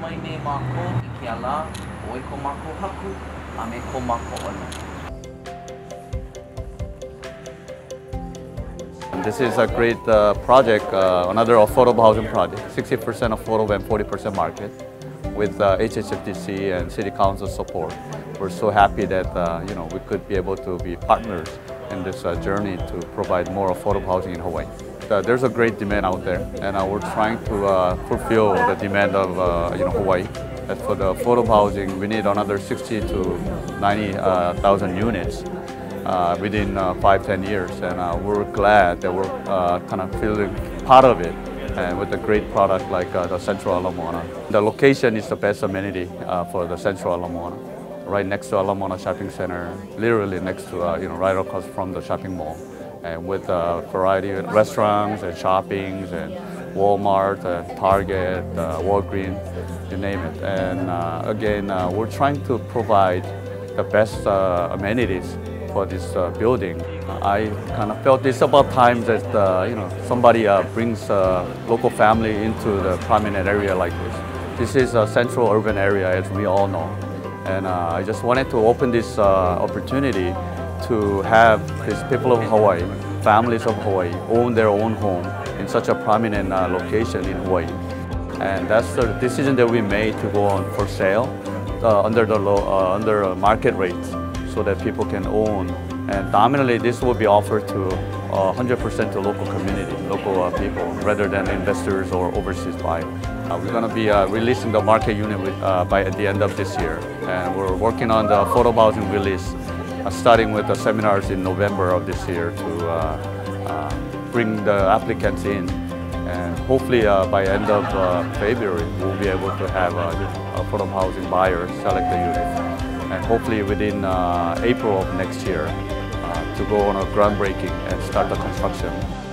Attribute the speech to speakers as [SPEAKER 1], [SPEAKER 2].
[SPEAKER 1] mako ala ko mako haku ko mako ono.
[SPEAKER 2] This is a great uh, project, uh, another affordable housing project, 60% affordable and 40% market with uh, HHFDC and City Council support. We're so happy that uh, you know we could be able to be partners in this uh, journey to provide more affordable housing in Hawaii. Uh, there's a great demand out there, and uh, we're trying to fulfill the demand of you know Hawaii. As for the affordable housing, we need another 60 to 90,000 units uh, within uh, five, 10 years. And uh, we're glad that we're kind of feeling part of it and with a great product like the Central Ala Moana. The location is the best amenity for the Central Ala Moana. Right next to Ala Moana Shopping Center, literally next to, uh, you know, right across from the shopping mall. And with a variety of restaurants and shoppings and Walmart, uh, Target, uh, Walgreens, you name it. And uh, again, uh, we're trying to provide the best uh, amenities for this building. I kind of felt it's about time that you know somebody brings a local family into the prominent area like this. This is a central urban area, as we all know, and uh, I just wanted to open this uh, opportunity to have these people of Hawaii, families of Hawaii, own their own home in such a prominent uh, location in Hawaii. And that's the decision that we made to go on for sale uh, under the low, uh, under uh, market rates so that people can own. And dominantly, this will be offered to uh, 100% to local community, local uh, people, rather than investors or overseas buyers. Uh, we're going to be uh, releasing the market unit with, uh, by the end of this year, and we're working on the affordable housing release, uh, starting with the seminars in November of this year to uh, uh, bring the applicants in and hopefully by end of February, we'll be able to have uh, affordable housing buyers select the units. And hopefully within April of next year, to go on a groundbreaking and start the construction.